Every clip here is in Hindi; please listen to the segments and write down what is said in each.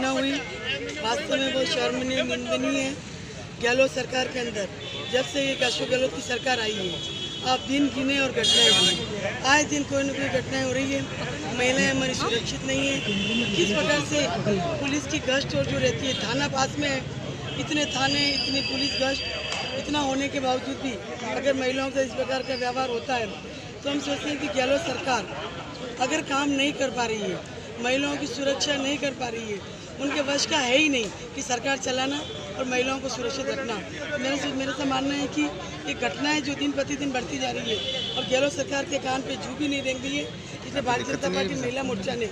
वास्तव में वो शर्मनीय, निंदनीय है। गहलोत सरकार के अंदर, जब से ये अशोक गहलोत की सरकार आई है, आप दिन गिने और घटनाएँ गिने आए दिन कोई ना कोई घटनाएँ हो रही है। महिलाएँ हमारी सुरक्षित नहीं है। किस प्रकार से पुलिस की गश्त और जो रहती है, थाना पास में है, इतने थाने, इतनी पुलिस गश्त, इतना होने के बावजूद भी अगर महिलाओं का इस प्रकार का व्यवहार होता है तो हम सोचते हैं कि गहलोत सरकार अगर काम नहीं कर पा रही है, महिलाओं की सुरक्षा नहीं कर पा रही है उनके वश का है ही नहीं कि सरकार चलाना और महिलाओं को सुरक्षित रखना। मेरा से मेरा तो मानना है कि ये घटनाएँ जो दिन प्रतिदिन बढ़ती जा रही है और गहलोत सरकार के कान पे जू भी नहीं देंग रही है इसलिए भारतीय जनता पार्टी महिला मोर्चा ने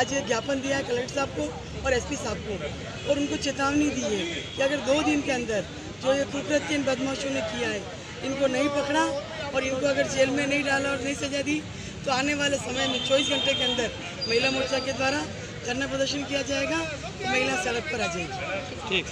आज ये ज्ञापन दिया है कलेक्टर साहब को और एसपी साहब को और उनको चेतावनी दी है कि अगर दो दिन के अंदर जो ये कुकृत्य इन बदमाशों ने किया है इनको नहीं पकड़ा और इनको अगर जेल में नहीं डाला और नहीं सजा दी तो आने वाले समय में चौबीस घंटे के अंदर महिला मोर्चा के द्वारा धरना प्रदर्शन किया जाएगा महिला सड़क पर आ जाएगी। ठीक